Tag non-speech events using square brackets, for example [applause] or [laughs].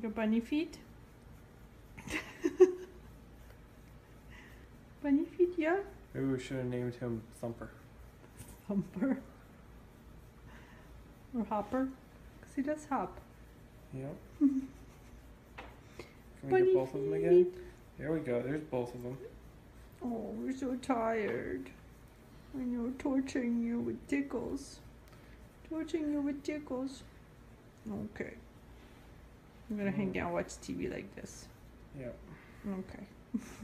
Your bunny feet? [laughs] bunny feet, yeah? Maybe we should have named him Thumper. Thumper. Or Hopper? Because he does hop. Yep. [laughs] Can we Bunny get both of them again? There we go. There's both of them. Oh, we're so tired. I know, torturing you with tickles. Torturing you with tickles. Okay. I'm gonna hang mm. out, watch TV like this. Yep. Okay. [laughs]